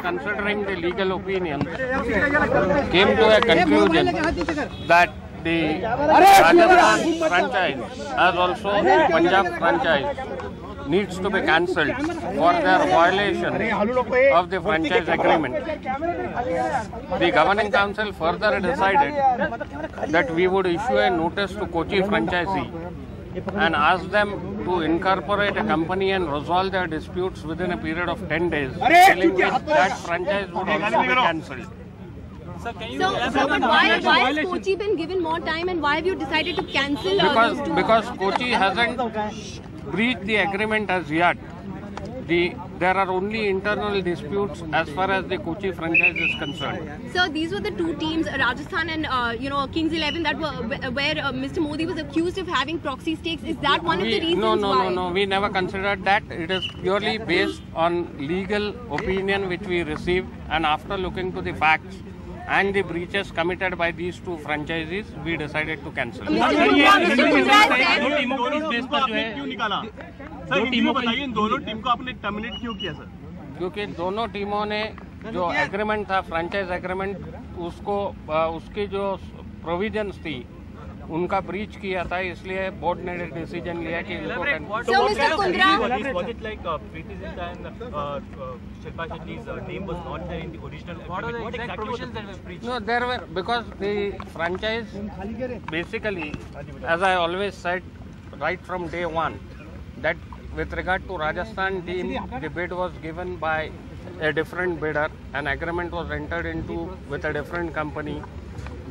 considering the legal opinion, came to a conclusion that the Rajasthan franchise, as also the Punjab franchise, needs to be cancelled for their violation of the franchise agreement. The governing council further decided that we would issue a notice to Kochi franchisee and ask them to incorporate a company and resolve their disputes within a period of 10 days, telling which that franchise would also be cancelled. So, so but why, why has Kochi been given more time and why have you decided to cancel Because, because Kochi hasn't breached the agreement as yet. The, there are only internal disputes as far as the Kochi franchise is concerned. So these were the two teams, Rajasthan and uh, you know Kings Eleven, that were where uh, Mr. Modi was accused of having proxy stakes. Is that one of the reasons no, no, why? no, no. We never considered that. It is purely based on legal opinion which we received, and after looking to the facts and the breaches committed by these two franchisees, we decided to cancel. Said, टीमों है sir बताइए इन दोनों team को आपने terminate क्यों किया sir क्योंकि दोनों टीमों ने जो एग्रीमेंट था फ्रेंचाइज एग्रीमेंट उसको उसकी जो प्रोविजंस थी उनका ब्रीच किया था इसलिए बोर्ड ने डिसीज़न लिया कि इनको right from day 1 that with regard to Rajasthan team debate was was given by a different bidder an agreement was entered into with a different company.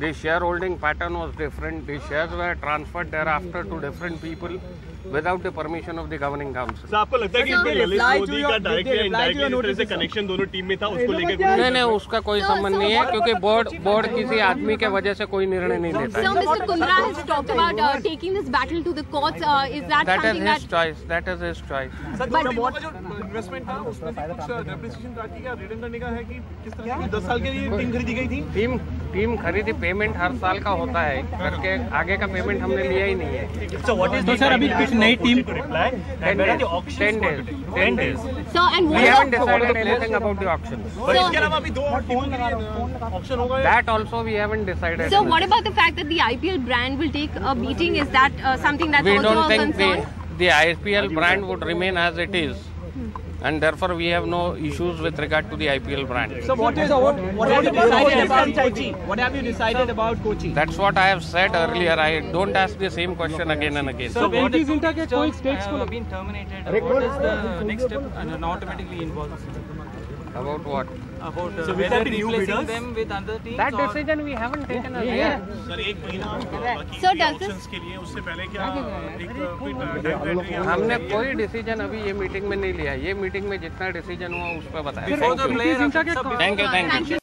The shareholding pattern was different. The shares were transferred thereafter to different people without the permission of the governing council. Sir आपको लगता है कि Sir, Lalit Modi का direct they या reply to your indirectly notice, से. Connection दोनों team में था उसको लेकर नहीं नहीं उसका कोई संबंध नहीं है क्योंकि बोर्ड बोर्ड किसी आदमी के वजह से कोई निर्णय नहीं लेता so है Mr. Kundra has talked about uh, taking this battle to the courts. Uh, is that That is something his that? choice. That is his choice. But what? Investment था उसमें कुछ डेप्रिसिएशन के रिटर्न करने का है कि किस तरह की 10 साल के लिए टीम खरीदी गई थी टीम टीम खरीदी पेमेंट हर साल का होता है। करके आगे का पेमेंट हमने लिया ही नहीं है। सो व्हाट इज़ सर अभी कुछ नई team reply 10 10 10 10 10 10 10 10 10 10 10 10 10 10 10 10 10 10 10 10 10 10 10 10 10 10 10 10 10 10 10 10 10 10 10 10 10 10 10 10 10 10 10 10 10 10 10 10 10 10 10 10 10 10 10 10 10 10 10 10 10 and therefore we have no issues with regard to the IPL brand. So what is what, what, what have you decided about Kochi? What have you decided about Kochi? That's what I have said earlier. I don't ask the same question again and again. So, so what is Inter ke koi stakes have been terminated. What is the next step and automatically involved About what? About uh, So whether replacing bidders? them with other teams that decision we haven't taken yeah, yeah. sir एक महीना बाकी So does this- options के लिए उससे पहले क्या एक हमने कोई डिसीज़न अभी ये मीटिंग में नहीं लिया ये मीटिंग में जितना डिसीज़न हुआ उस पर बताया before the player thank you thank you Thank you.